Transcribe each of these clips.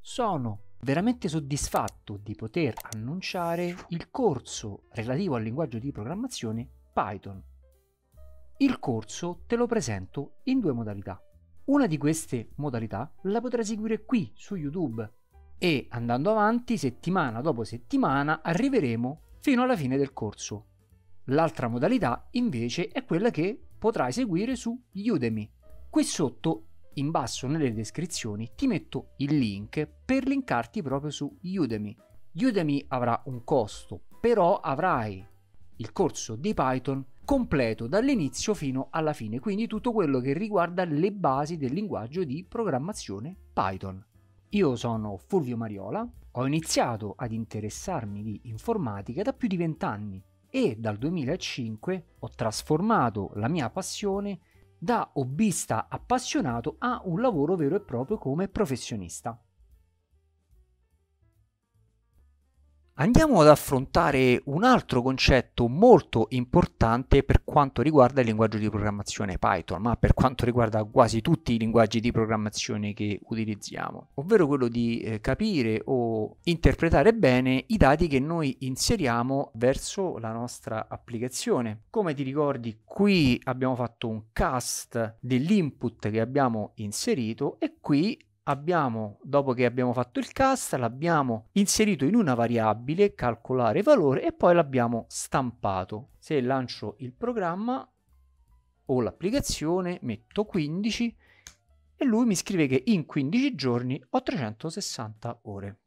sono veramente soddisfatto di poter annunciare il corso relativo al linguaggio di programmazione Python. Il corso te lo presento in due modalità. Una di queste modalità la potrai seguire qui su YouTube e andando avanti settimana dopo settimana arriveremo fino alla fine del corso. L'altra modalità invece è quella che potrai seguire su Udemy. Qui sotto in basso nelle descrizioni ti metto il link per linkarti proprio su Udemy. Udemy avrà un costo, però avrai il corso di Python completo dall'inizio fino alla fine, quindi tutto quello che riguarda le basi del linguaggio di programmazione Python. Io sono Fulvio Mariola, ho iniziato ad interessarmi di informatica da più di vent'anni e dal 2005 ho trasformato la mia passione da hobbista appassionato a un lavoro vero e proprio come professionista. Andiamo ad affrontare un altro concetto molto importante per quanto riguarda il linguaggio di programmazione Python, ma per quanto riguarda quasi tutti i linguaggi di programmazione che utilizziamo, ovvero quello di eh, capire o interpretare bene i dati che noi inseriamo verso la nostra applicazione. Come ti ricordi, qui abbiamo fatto un cast dell'input che abbiamo inserito e qui abbiamo, dopo che abbiamo fatto il cast, l'abbiamo inserito in una variabile, calcolare valore e poi l'abbiamo stampato. Se lancio il programma o l'applicazione, metto 15 e lui mi scrive che in 15 giorni ho 360 ore.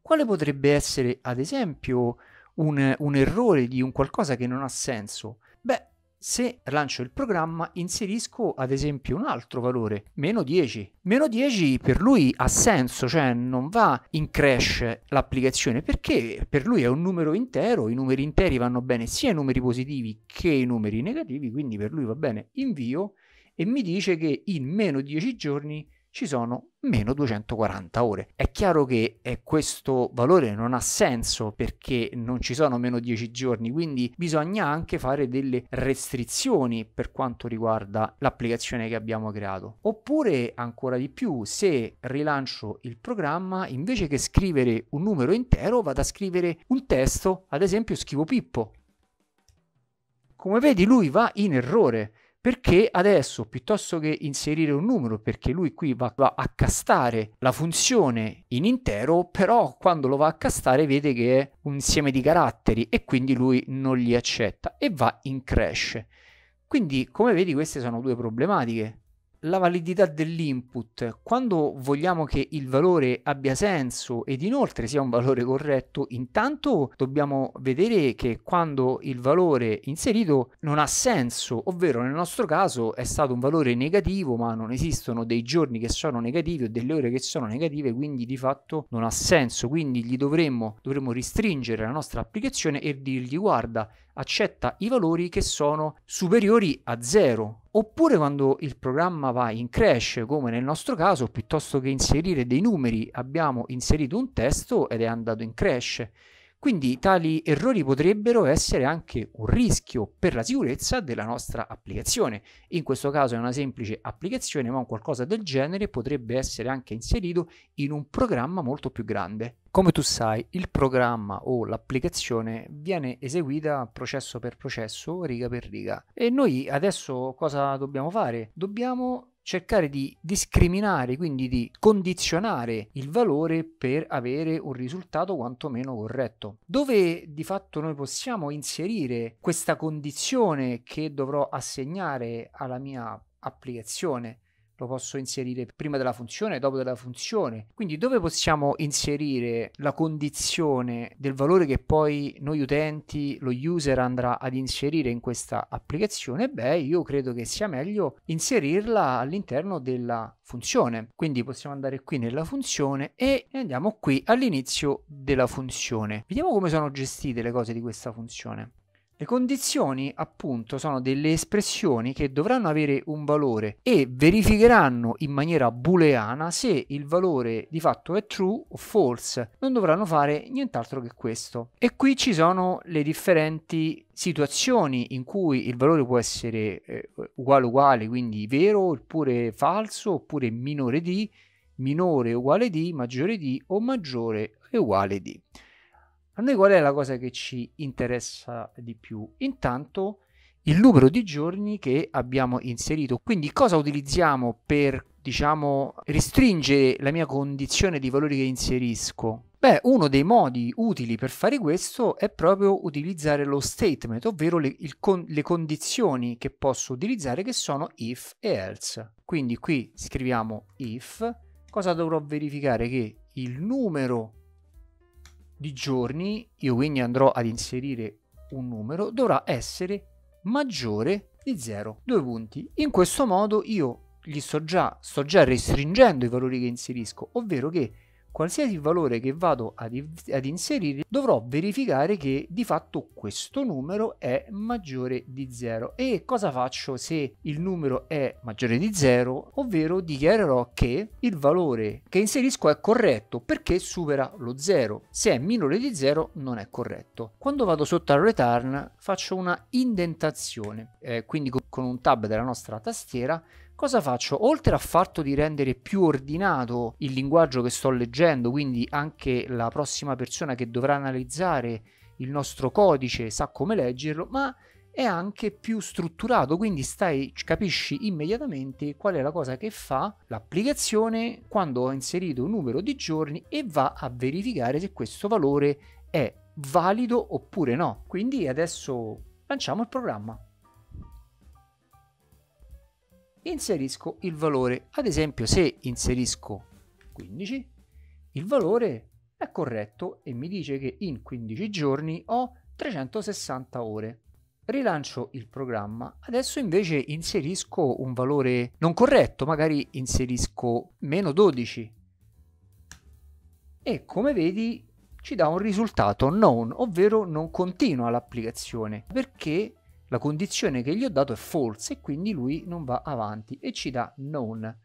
Quale potrebbe essere, ad esempio, un, un errore di un qualcosa che non ha senso? Beh, se lancio il programma inserisco ad esempio un altro valore, meno 10. Meno 10 per lui ha senso, cioè non va in crash l'applicazione perché per lui è un numero intero, i numeri interi vanno bene sia i numeri positivi che i numeri negativi, quindi per lui va bene invio e mi dice che in meno 10 giorni ci sono meno 240 ore. È chiaro che eh, questo valore non ha senso perché non ci sono meno 10 giorni, quindi bisogna anche fare delle restrizioni per quanto riguarda l'applicazione che abbiamo creato. Oppure ancora di più, se rilancio il programma, invece che scrivere un numero intero, vado a scrivere un testo, ad esempio scrivo Pippo. Come vedi lui va in errore perché adesso piuttosto che inserire un numero, perché lui qui va, va, a castare la funzione in intero, però quando lo va a castare vede che è un insieme di caratteri e quindi lui non li accetta e va in crash. Quindi come vedi queste sono due problematiche la validità dell'input, quando vogliamo che il valore abbia senso ed inoltre sia un valore corretto, intanto dobbiamo vedere che quando il valore inserito non ha senso, ovvero nel nostro caso è stato un valore negativo, ma non esistono dei giorni che sono negativi o delle ore che sono negative, quindi di fatto non ha senso, quindi gli dovremmo, dovremmo restringere la nostra applicazione e dirgli guarda, accetta i valori che sono superiori a 0 oppure quando il programma va in crash come nel nostro caso piuttosto che inserire dei numeri abbiamo inserito un testo ed è andato in crash quindi tali errori potrebbero essere anche un rischio per la sicurezza della nostra applicazione. In questo caso è una semplice applicazione, ma un qualcosa del genere potrebbe essere anche inserito in un programma molto più grande. Come tu sai, il programma o l'applicazione viene eseguita processo per processo, riga per riga. E noi adesso cosa dobbiamo fare? Dobbiamo cercare di discriminare, quindi di condizionare il valore per avere un risultato quantomeno corretto. Dove di fatto noi possiamo inserire questa condizione che dovrò assegnare alla mia applicazione? Lo posso inserire prima della funzione, dopo della funzione. Quindi dove possiamo inserire la condizione del valore che poi noi utenti, lo user andrà ad inserire in questa applicazione? Beh, io credo che sia meglio inserirla all'interno della funzione. Quindi possiamo andare qui nella funzione e andiamo qui all'inizio della funzione. Vediamo come sono gestite le cose di questa funzione. Le condizioni appunto sono delle espressioni che dovranno avere un valore e verificheranno in maniera booleana se il valore di fatto è true o false. Non dovranno fare nient'altro che questo. E qui ci sono le differenti situazioni in cui il valore può essere eh, uguale uguale, quindi vero oppure falso oppure minore di minore uguale di, maggiore di o maggiore uguale di. A noi qual è la cosa che ci interessa di più? Intanto il numero di giorni che abbiamo inserito. Quindi cosa utilizziamo per, diciamo, restringere la mia condizione di valori che inserisco? Beh, uno dei modi utili per fare questo è proprio utilizzare lo statement, ovvero le, con, le condizioni che posso utilizzare che sono if e else. Quindi qui scriviamo if, cosa dovrò verificare? Che il numero di giorni, io quindi andrò ad inserire un numero, dovrà essere maggiore di 0. Due punti. In questo modo io gli sto già, sto già restringendo i valori che inserisco, ovvero che qualsiasi valore che vado ad, ad, inserire dovrò verificare che di fatto questo numero è maggiore di 0 e cosa faccio se il numero è maggiore di 0 ovvero dichiarerò che il valore che inserisco è corretto perché supera lo 0 se è minore di 0 non è corretto. Quando vado sotto al return faccio una indentazione. Eh, quindi con un tab della nostra tastiera cosa faccio? Oltre al fatto di rendere più ordinato il linguaggio che sto leggendo, quindi anche la prossima persona che dovrà analizzare il nostro codice sa come leggerlo, ma è anche più strutturato, quindi stai, capisci immediatamente qual è la cosa che fa l'applicazione quando ho inserito un numero di giorni e va a verificare se questo valore è valido oppure no. Quindi adesso lanciamo il programma inserisco il valore. Ad esempio se inserisco 15, il valore è corretto e mi dice che in 15 giorni ho 360 ore. Rilancio il programma, adesso invece inserisco un valore non corretto, magari inserisco meno 12 e come vedi ci dà un risultato non, ovvero non continua l'applicazione perché la condizione che gli ho dato è false e quindi lui non va avanti e ci dà none.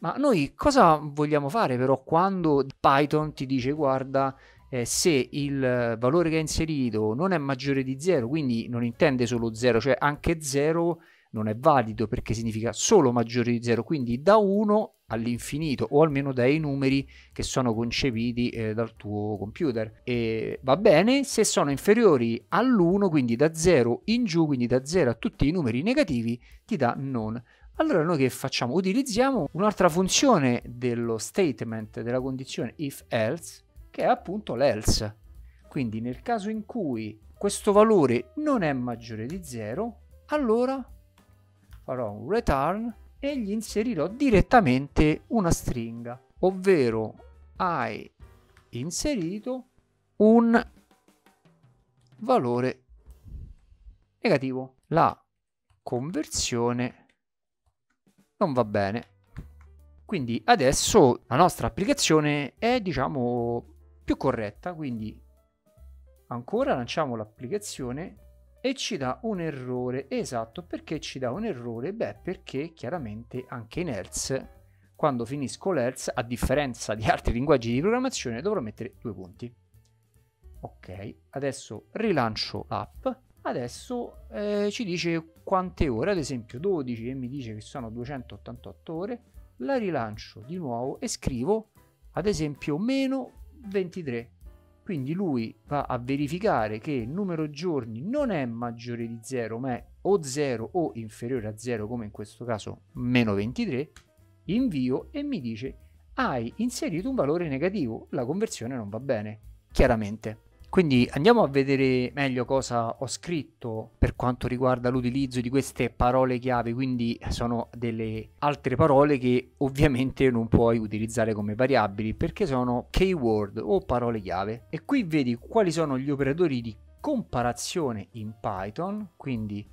Ma noi cosa vogliamo fare però quando Python ti dice guarda eh, se il valore che hai inserito non è maggiore di 0, quindi non intende solo 0, cioè anche 0 non è valido perché significa solo maggiore di 0, quindi da 1 all'infinito o almeno dai numeri che sono concepiti eh, dal tuo computer. E va bene se sono inferiori all'1 quindi da 0 in giù quindi da 0 a tutti i numeri negativi ti dà non. Allora noi che facciamo? Utilizziamo un'altra funzione dello statement della condizione if else che è appunto l'else. Quindi nel caso in cui questo valore non è maggiore di 0 allora farò un return e gli inserirò direttamente una stringa, ovvero hai inserito un valore negativo. La conversione non va bene. Quindi adesso la nostra applicazione è diciamo più corretta, quindi ancora lanciamo l'applicazione e ci dà un errore. Esatto, perché ci dà un errore? Beh, perché chiaramente anche in else, quando finisco l'else, a differenza di altri linguaggi di programmazione, dovrò mettere due punti. Ok, adesso rilancio l'app. Adesso eh, ci dice quante ore, ad esempio 12 e mi dice che sono 288 ore. La rilancio di nuovo e scrivo ad esempio meno 23 quindi lui va a verificare che il numero giorni non è maggiore di 0, ma è o 0 o inferiore a 0, come in questo caso meno 23, invio e mi dice hai inserito un valore negativo, la conversione non va bene, chiaramente. Quindi andiamo a vedere meglio cosa ho scritto per quanto riguarda l'utilizzo di queste parole chiave, quindi sono delle altre parole che ovviamente non puoi utilizzare come variabili perché sono keyword o parole chiave. E qui vedi quali sono gli operatori di comparazione in Python, quindi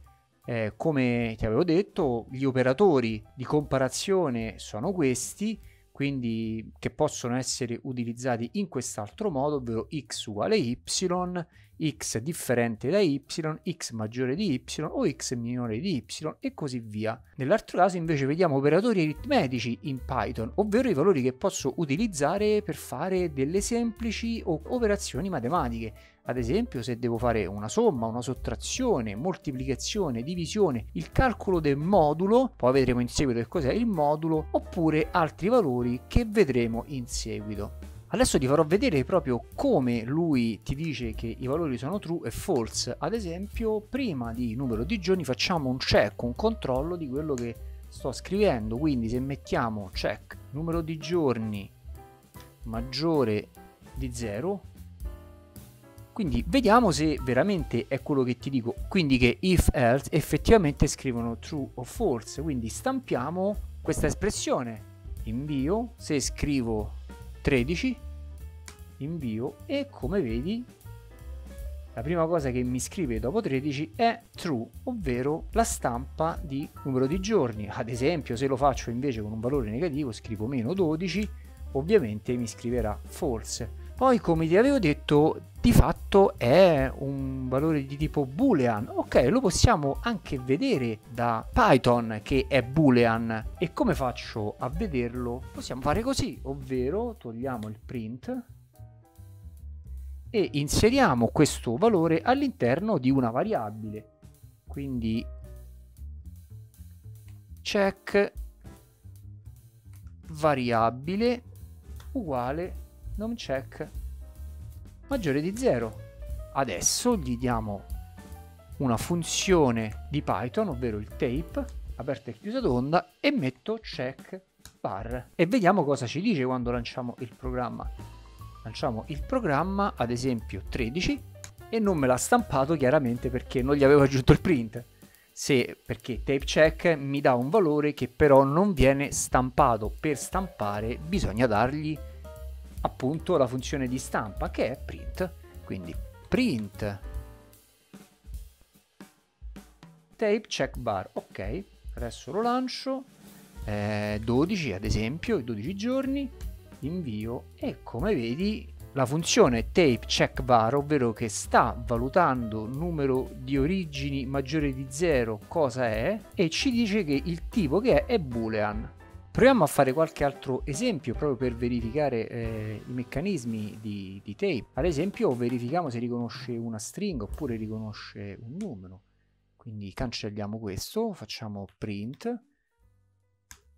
eh, come ti avevo detto gli operatori di comparazione sono questi quindi che possono essere utilizzati in quest'altro modo, ovvero x uguale y, x differente da y, x maggiore di y o x minore di y e così via. Nell'altro caso invece vediamo operatori aritmetici in Python, ovvero i valori che posso utilizzare per fare delle semplici operazioni matematiche. Ad esempio se devo fare una somma, una sottrazione, moltiplicazione, divisione, il calcolo del modulo, poi vedremo in seguito che cos'è il modulo, oppure altri valori che vedremo in seguito. Adesso ti farò vedere proprio come lui ti dice che i valori sono true e false. Ad esempio, prima di numero di giorni facciamo un check, un controllo di quello che sto scrivendo. Quindi se mettiamo check numero di giorni maggiore di 0, quindi vediamo se veramente è quello che ti dico. Quindi che if else effettivamente scrivono true o false. Quindi stampiamo questa espressione. Invio, se scrivo 13 invio e come vedi la prima cosa che mi scrive dopo 13 è true, ovvero la stampa di numero di giorni. Ad esempio, se lo faccio invece con un valore negativo, scrivo meno 12, ovviamente mi scriverà false. Poi, come ti avevo detto, di fatto è un valore di tipo boolean. Ok, lo possiamo anche vedere da Python che è boolean. E come faccio a vederlo? Possiamo fare così, ovvero togliamo il print e inseriamo questo valore all'interno di una variabile. Quindi check variabile uguale non check maggiore di 0. Adesso gli diamo una funzione di Python, ovvero il tape, aperta e chiusa d'onda, e metto check bar. E vediamo cosa ci dice quando lanciamo il programma. Lanciamo il programma, ad esempio 13, e non me l'ha stampato chiaramente perché non gli avevo aggiunto il print. Se, perché tape check mi dà un valore che però non viene stampato. Per stampare bisogna dargli appunto la funzione di stampa che è print. Quindi print tape check bar. Ok, adesso lo lancio. Eh, 12 ad esempio, 12 giorni, invio e come vedi la funzione tape check var, ovvero che sta valutando numero di origini maggiore di 0 cosa è e ci dice che il tipo che è è boolean. Proviamo a fare qualche altro esempio proprio per verificare eh, i meccanismi di, di tape. Ad esempio verifichiamo se riconosce una string oppure riconosce un numero. Quindi cancelliamo questo, facciamo print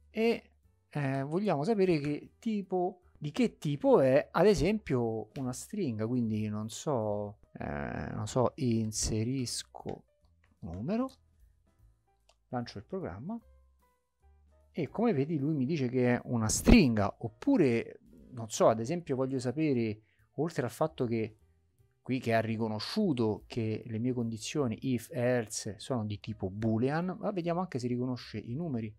e eh, vogliamo sapere che tipo di che tipo è ad esempio una stringa quindi non so eh, non so inserisco numero lancio il programma e come vedi lui mi dice che è una stringa oppure non so ad esempio voglio sapere oltre al fatto che qui che ha riconosciuto che le mie condizioni if else sono di tipo boolean ma vediamo anche se riconosce i numeri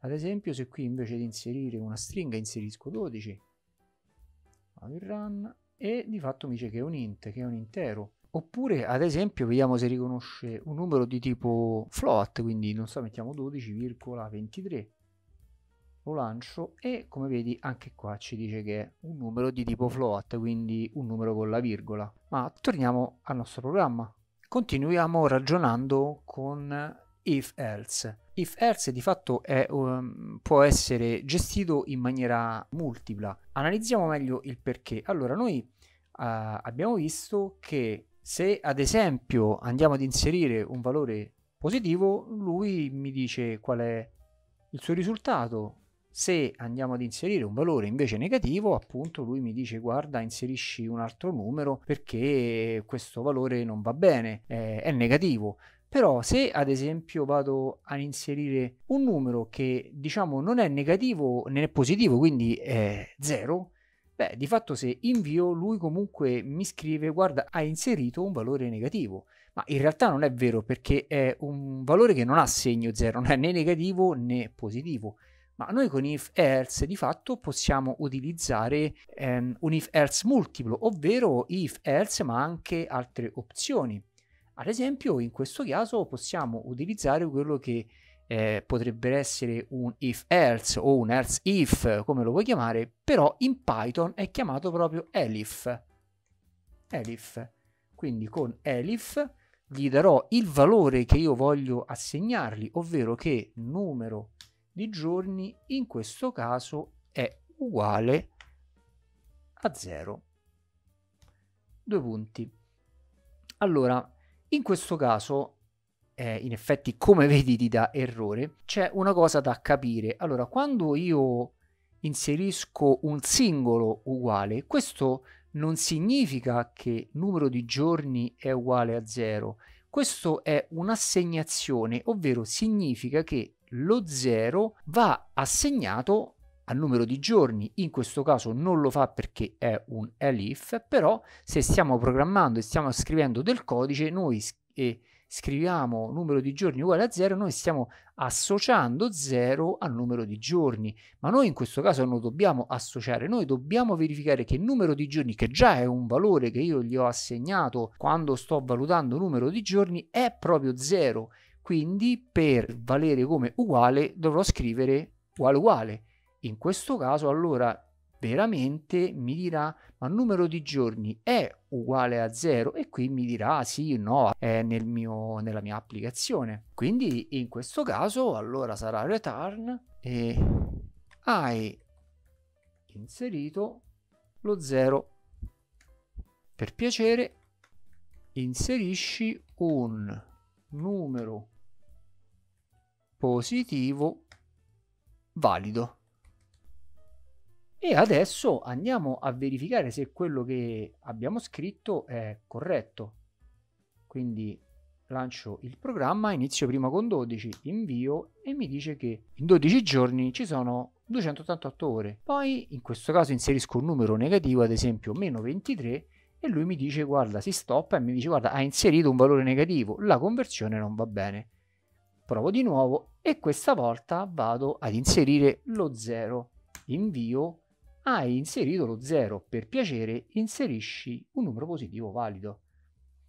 ad esempio se qui invece di inserire una stringa inserisco 12, vado in run e di fatto mi dice che è un int, che è un intero. Oppure ad esempio vediamo se riconosce un numero di tipo float, quindi non so, mettiamo 12,23. Lo lancio e come vedi anche qua ci dice che è un numero di tipo float, quindi un numero con la virgola. Ma torniamo al nostro programma. Continuiamo ragionando con if else. If else di fatto è, um, può essere gestito in maniera multipla. Analizziamo meglio il perché. Allora, noi uh, abbiamo visto che se ad esempio andiamo ad inserire un valore positivo, lui mi dice qual è il suo risultato. Se andiamo ad inserire un valore invece negativo, appunto lui mi dice guarda inserisci un altro numero perché questo valore non va bene, è, è negativo. Però se ad esempio vado a inserire un numero che diciamo non è negativo né positivo, quindi è 0, beh di fatto se invio lui comunque mi scrive guarda hai inserito un valore negativo. Ma in realtà non è vero perché è un valore che non ha segno 0, non è né negativo né positivo. Ma noi con if else di fatto possiamo utilizzare um, un if else multiplo, ovvero if else ma anche altre opzioni. Ad esempio, in questo caso possiamo utilizzare quello che eh, potrebbe essere un if else o un else if, come lo vuoi chiamare, però in Python è chiamato proprio elif. Elif. quindi con elif gli darò il valore che io voglio assegnargli, ovvero che numero di giorni in questo caso è uguale a 0. Due punti. Allora, in questo caso, eh, in effetti, come vedi ti dà errore, c'è una cosa da capire. Allora, quando io inserisco un singolo uguale, questo non significa che numero di giorni è uguale a 0. Questo è un'assegnazione, ovvero significa che lo 0 va assegnato al numero di giorni, in questo caso non lo fa perché è un elif, però se stiamo programmando e stiamo scrivendo del codice, noi eh, scriviamo numero di giorni uguale a 0, noi stiamo associando 0 al numero di giorni, ma noi in questo caso non dobbiamo associare, noi dobbiamo verificare che il numero di giorni, che già è un valore che io gli ho assegnato quando sto valutando numero di giorni, è proprio 0. Quindi per valere come uguale dovrò scrivere uguale uguale. In questo caso allora veramente mi dirà ma il numero di giorni è uguale a 0 e qui mi dirà sì no è nel mio, nella mia applicazione. Quindi in questo caso allora sarà return e hai inserito lo 0 per piacere inserisci un numero positivo valido e adesso andiamo a verificare se quello che abbiamo scritto è corretto. Quindi lancio il programma, inizio prima con 12, invio e mi dice che in 12 giorni ci sono 288 ore. Poi in questo caso inserisco un numero negativo, ad esempio meno 23, e lui mi dice guarda si stoppa e mi dice guarda ha inserito un valore negativo, la conversione non va bene. Provo di nuovo e questa volta vado ad inserire lo 0. Invio hai inserito lo 0, per piacere inserisci un numero positivo valido.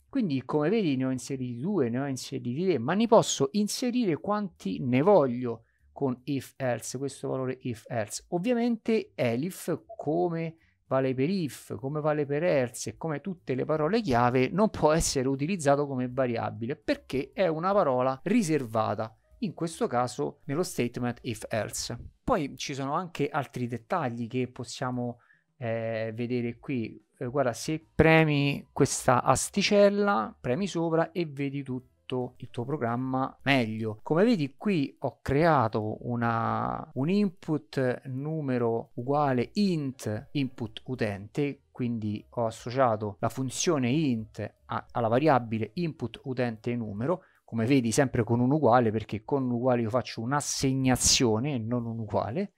Quindi come vedi ne ho inseriti due, ne ho inseriti tre, ma ne posso inserire quanti ne voglio con if else, questo valore if else. Ovviamente elif come vale per if, come vale per else come tutte le parole chiave non può essere utilizzato come variabile perché è una parola riservata in questo caso nello statement if else. Poi ci sono anche altri dettagli che possiamo eh, vedere qui. Eh, guarda, se premi questa asticella, premi sopra e vedi tutto il tuo programma meglio. Come vedi qui ho creato una, un input numero uguale int input utente quindi ho associato la funzione int a, alla variabile input utente numero come vedi sempre con un uguale perché con un uguale io faccio un'assegnazione e non un uguale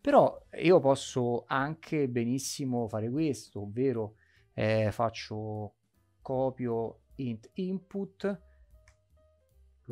però io posso anche benissimo fare questo ovvero eh, faccio copio int input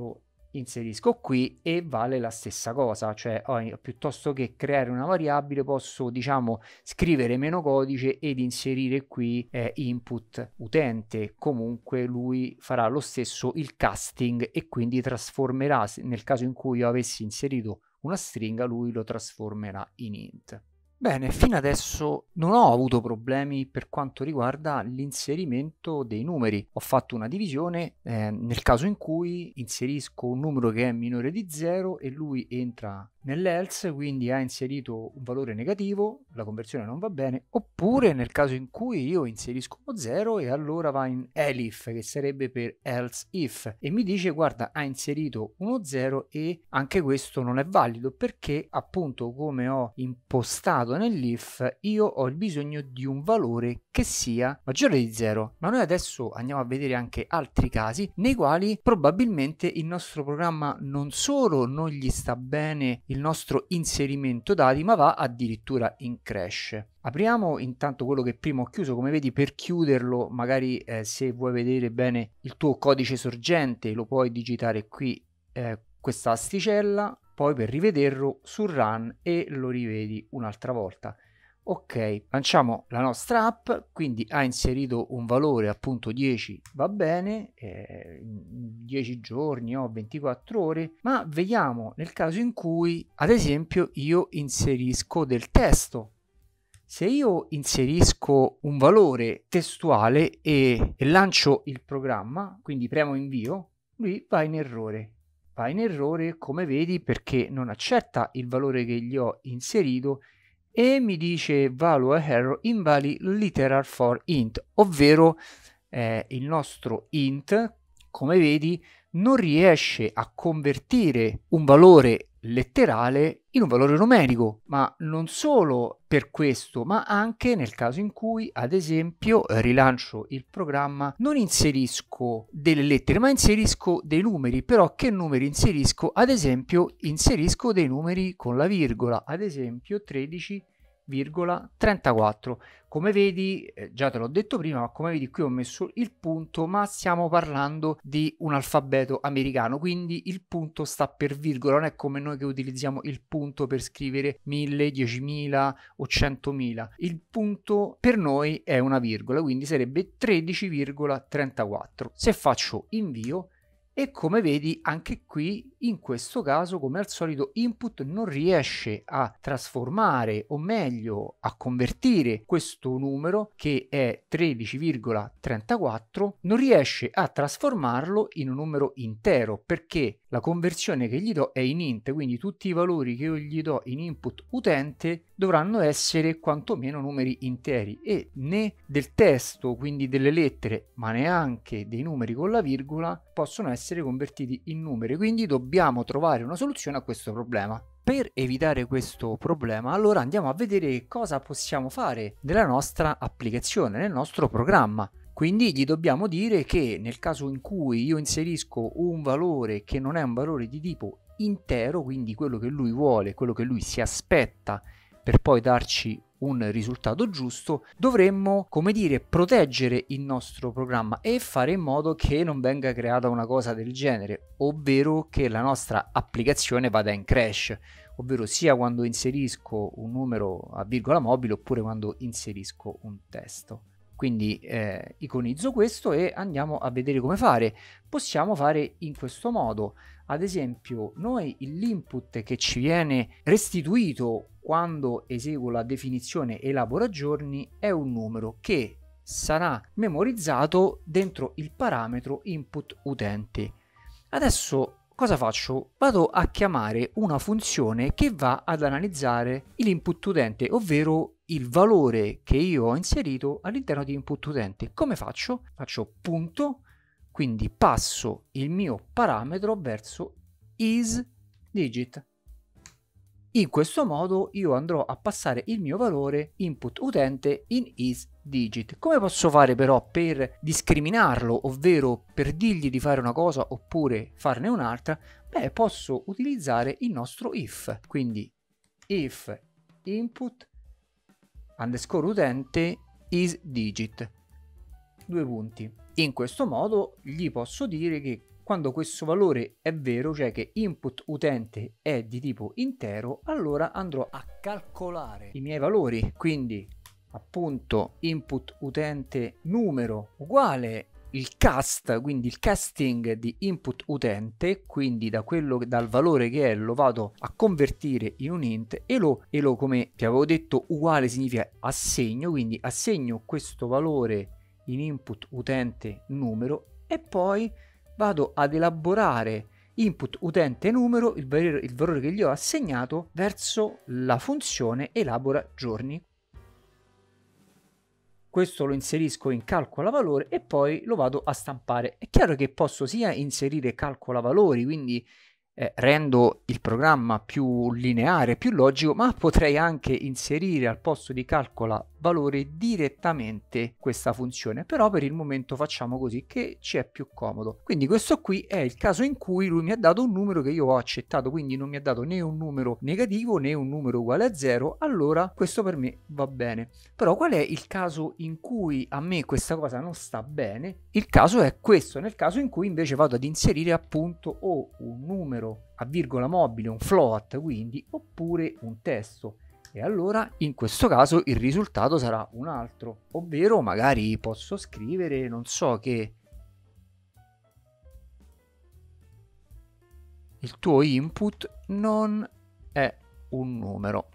lo inserisco qui e vale la stessa cosa, cioè oh, piuttosto che creare una variabile posso diciamo scrivere meno codice ed inserire qui eh, input utente, comunque lui farà lo stesso il casting e quindi trasformerà nel caso in cui io avessi inserito una stringa lui lo trasformerà in int. Bene, fino adesso non ho avuto problemi per quanto riguarda l'inserimento dei numeri. Ho fatto una divisione eh, nel caso in cui inserisco un numero che è minore di 0 e lui entra nell'else, quindi ha inserito un valore negativo, la conversione non va bene, oppure nel caso in cui io inserisco uno 0 e allora va in elif, che sarebbe per else if, e mi dice guarda ha inserito uno 0 e anche questo non è valido perché appunto come ho impostato nell'if io ho il bisogno di un valore che sia maggiore di 0, ma noi adesso andiamo a vedere anche altri casi nei quali probabilmente il nostro programma non solo non gli sta bene il nostro inserimento dati, ma va addirittura in crash. Apriamo intanto quello che prima ho chiuso, come vedi per chiuderlo magari eh, se vuoi vedere bene il tuo codice sorgente lo puoi digitare qui eh, questa asticella, poi per rivederlo su run e lo rivedi un'altra volta ok lanciamo la nostra app quindi ha inserito un valore appunto 10 va bene eh, 10 giorni o 24 ore ma vediamo nel caso in cui ad esempio io inserisco del testo Se io inserisco un valore testuale e, e lancio il programma, quindi premo invio, lui va in errore. Va in errore, come vedi, perché non accetta il valore che gli ho inserito e mi dice value error invalid literal for int, ovvero eh, il nostro int, come vedi, non riesce a convertire un valore letterale in un valore numerico, ma non solo per questo, ma anche nel caso in cui, ad esempio, rilancio il programma, non inserisco delle lettere, ma inserisco dei numeri, però che numeri inserisco? Ad esempio, inserisco dei numeri con la virgola, ad esempio 13 0,34. Come vedi, eh, già te l'ho detto prima, ma come vedi qui ho messo il punto, ma stiamo parlando di un alfabeto americano, quindi il punto sta per virgola, non è come noi che utilizziamo il punto per scrivere 1000, 10.000 o 100.000. Il punto per noi è una virgola, quindi sarebbe 13,34. Se faccio invio, e come vedi anche qui in questo caso come al solito input non riesce a trasformare o meglio a convertire questo numero che è 13,34 non riesce a trasformarlo in un numero intero perché la conversione che gli do è in int quindi tutti i valori che io gli do in input utente dovranno essere quantomeno numeri interi e né del testo quindi delle lettere ma neanche dei numeri con la virgola possono essere convertiti in numeri, quindi dobbiamo trovare una soluzione a questo problema. Per evitare questo problema, allora andiamo a vedere cosa possiamo fare nella nostra applicazione, nel nostro programma. Quindi gli dobbiamo dire che nel caso in cui io inserisco un valore che non è un valore di tipo intero, quindi quello che lui vuole, quello che lui si aspetta per poi darci un risultato giusto, dovremmo, come dire, proteggere il nostro programma e fare in modo che non venga creata una cosa del genere, ovvero che la nostra applicazione vada in crash, ovvero sia quando inserisco un numero a virgola mobile oppure quando inserisco un testo. Quindi eh, iconizzo questo e andiamo a vedere come fare. Possiamo fare in questo modo. Ad esempio, noi l'input che ci viene restituito quando eseguo la definizione elabora giorni è un numero che sarà memorizzato dentro il parametro input utente. Adesso cosa faccio? Vado a chiamare una funzione che va ad analizzare l'input utente, ovvero il valore che io ho inserito all'interno di input utente. Come faccio? Faccio punto quindi passo il mio parametro verso isDigit. In questo modo io andrò a passare il mio valore input utente in isDigit. Come posso fare però per discriminarlo, ovvero per dirgli di fare una cosa oppure farne un'altra? Beh, posso utilizzare il nostro if. Quindi if input underscore utente isDigit. Due punti. In questo modo gli posso dire che quando questo valore è vero, cioè che input utente è di tipo intero, allora andrò a calcolare i miei valori, quindi appunto input utente numero uguale il cast, quindi il casting di input utente, quindi da quello, dal valore che è lo vado a convertire in un int e lo, e lo come ti avevo detto uguale significa assegno, quindi assegno questo valore in input utente numero e poi vado ad elaborare input utente numero, il valore, il valore che gli ho assegnato, verso la funzione elabora giorni. Questo lo inserisco in calcola valore e poi lo vado a stampare. È chiaro che posso sia inserire calcola valori, quindi eh, rendo il programma più lineare, più logico, ma potrei anche inserire al posto di calcola valore direttamente questa funzione, però per il momento facciamo così che ci è più comodo. Quindi questo qui è il caso in cui lui mi ha dato un numero che io ho accettato, quindi non mi ha dato né un numero negativo né un numero uguale a 0, allora questo per me va bene. Però qual è il caso in cui a me questa cosa non sta bene? Il caso è questo, nel caso in cui invece vado ad inserire appunto o un numero a virgola mobile, un float quindi, oppure un testo. E allora in questo caso il risultato sarà un altro, ovvero magari posso scrivere, non so che il tuo input non è un numero.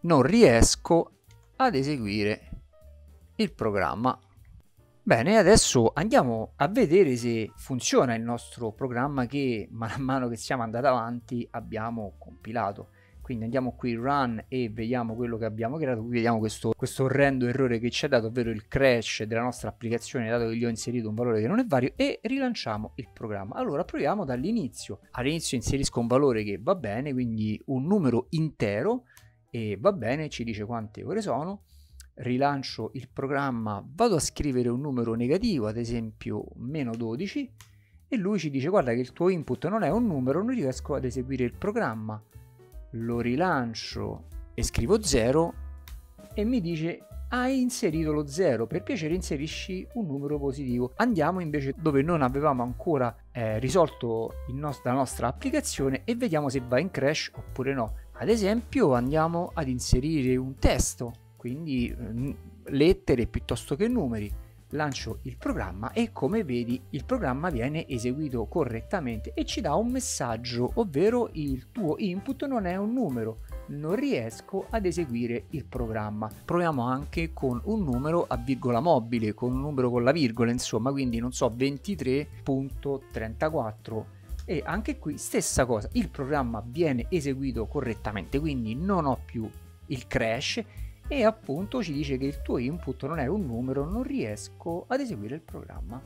non riesco ad eseguire il programma. Bene, adesso andiamo a vedere se funziona il nostro programma che man mano che siamo andati avanti abbiamo compilato. Quindi andiamo qui run e vediamo quello che abbiamo creato, qui vediamo questo, questo orrendo errore che ci ha dato, ovvero il crash della nostra applicazione dato che gli ho inserito un valore che non è vario e rilanciamo il programma. Allora proviamo dall'inizio. All'inizio inserisco un valore che va bene, quindi un numero intero e va bene, ci dice quante ore sono rilancio il programma, vado a scrivere un numero negativo, ad esempio meno 12, e lui ci dice guarda che il tuo input non è un numero, non riesco ad eseguire il programma. Lo rilancio e scrivo 0 e mi dice hai inserito lo 0, per piacere inserisci un numero positivo. Andiamo invece dove non avevamo ancora eh, risolto nost- la nostra applicazione e vediamo se va in crash oppure no. Ad esempio andiamo ad inserire un testo quindi mm, lettere piuttosto che numeri. Lancio il programma e come vedi il programma viene eseguito correttamente e ci dà un messaggio, ovvero il tuo input non è un numero, non riesco ad eseguire il programma. Proviamo anche con un numero a virgola mobile, con un numero con la virgola, insomma, quindi non so 23.34 e anche qui stessa cosa, il programma viene eseguito correttamente, quindi non ho più il crash e appunto ci dice che il tuo input non è un numero, non riesco ad eseguire il programma.